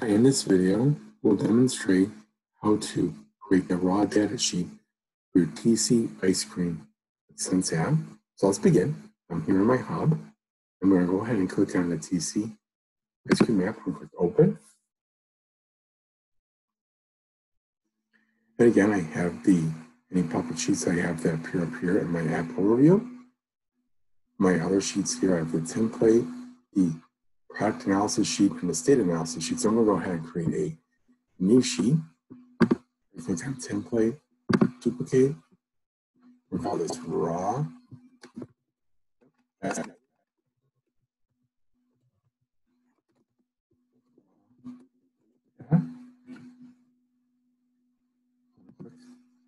Hi, in this video, we'll demonstrate how to create a raw data sheet for TC ice cream Sense app. So let's begin. I'm here in my hub. I'm going to go ahead and click on the TC ice cream app and click open. And again, I have the any public sheets I have that appear up here in my app overview. My other sheets here, I have the template, the product analysis sheet and the state analysis sheet. So I'm gonna go ahead and create a new sheet. Click on template, duplicate. we call this raw.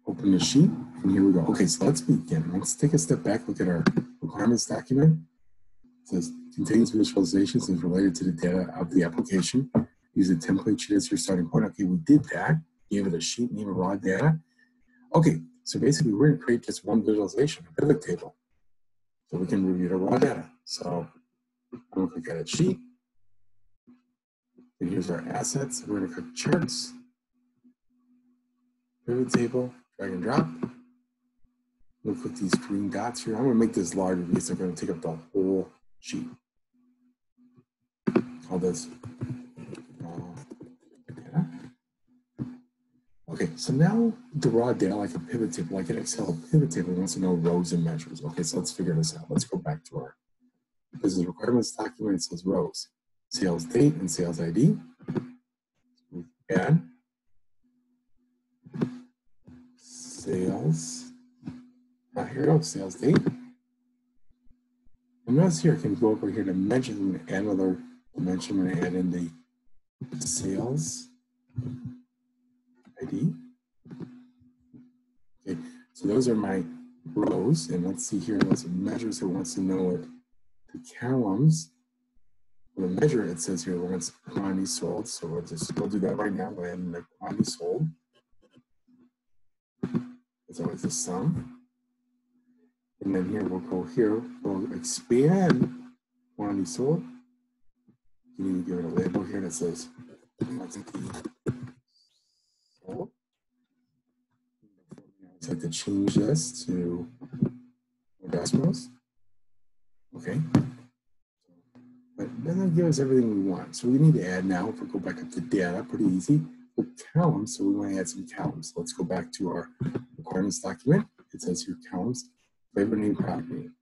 Open the sheet, and here we go. Okay, so let's begin. Let's take a step back, look at our requirements document. Says contains visualizations is related to the data of the application. Use a template sheet as your starting point. Okay, we did that. Gave it a sheet, name it raw data. Okay, so basically we're gonna create just one visualization, a pivot table. So we can review the raw data. So I'm gonna click edit sheet. And here's our assets. We're gonna click charts, pivot table, drag and drop. We'll click these green dots here. I'm gonna make this larger because they're gonna take up the whole sheet call this data. Okay, so now the raw data, like a pivot table, like an Excel pivot table, wants to know rows and measures. Okay, so let's figure this out. Let's go back to our business requirements document. It says rows, sales date and sales ID. Add sales. Ah, here we go, sales date. And notice here, I can go over here to mention another dimension. To add in the sales ID. Okay, so those are my rows. And let's see here, let's measures. It wants to know what the columns. The measure, it says here, wants quantity sold. So we'll just we'll do that right now. Go ahead and the quantity sold. It's always the sum. And then here we'll go here, we'll expand quantity sold. You need to give it a label here that says quantity sold. I'd like to change this to decimals. Okay. But it doesn't give us everything we want. So we need to add now, if we go back up to data, pretty easy, with columns. So we want to add some columns. Let's go back to our requirements document. It says here columns, name, product name.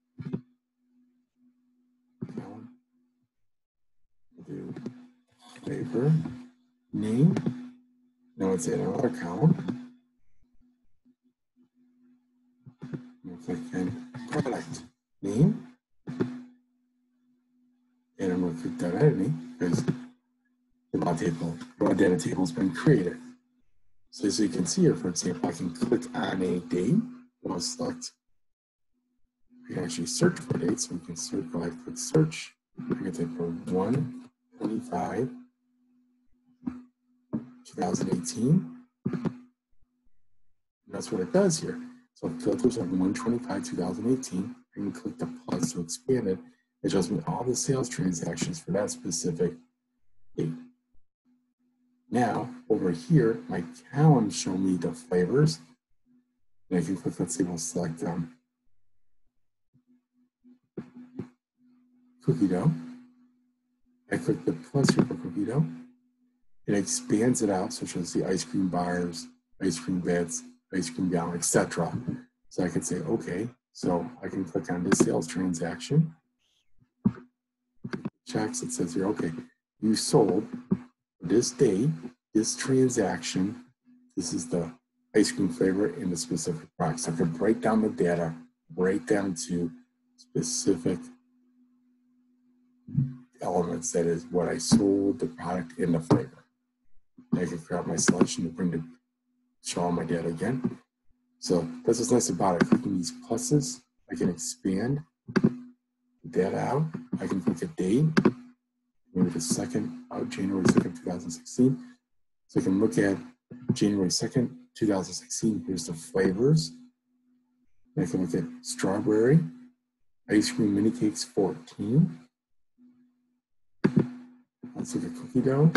Do flavor name. Now let's add another column. click on product name. And I'm going to click that editing because the raw table, raw data table has been created. So as you can see here, for example, I can click on a date. I'll select. We can actually search for dates. So we can search by click search. We can type for 125 2018. And that's what it does here. So filters on 125 2018. I can click the plus to expand it. It shows me all the sales transactions for that specific date. Now, over here, my columns show me the flavors. And I can click, let's say we'll select um, cookie dough. I click the plus here for cookie dough. It expands it out, so it shows the ice cream bars, ice cream beds, ice cream gallon, etc. So I can say, okay, so I can click on this sales transaction. Checks, it says here, okay, you sold this day, this transaction, this is the ice cream flavor in the specific product. So I can break down the data right down to specific elements. That is what I sold, the product, and the flavor. I can grab my selection to bring the show all my data again. So that's what's nice about it. Clicking these pluses, I can expand data out. I can click a date, maybe the second of January 2nd, 2016. So I can look at January 2nd, 2016. Here's the flavors. I can look at strawberry, ice cream mini cakes 14. Let's look at cookie dough.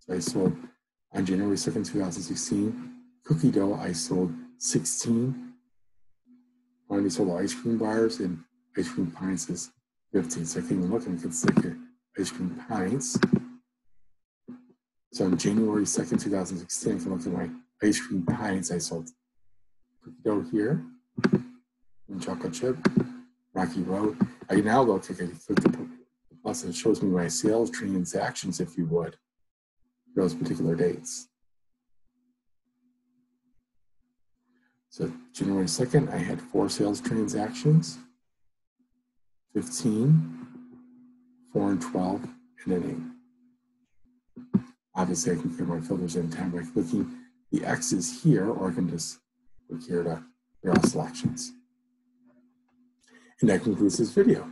So I sold on January 2nd, 2016, cookie dough, I sold 16. Only sold ice cream bars and ice cream pints is 15. So I can look and can stick it ice cream pints. So on January 2nd, 2016, I can look at my ice cream pints. I sold cookie dough here and chocolate chip, Rocky Road. I can now go take a click the and it shows me my sales transactions, if you would, for those particular dates. So January 2nd, I had four sales transactions, 15, 4 and 12, and an 8. Obviously, I can clear my filters in time by clicking the X's here, or I can just click here to clear all selections. And that concludes this video.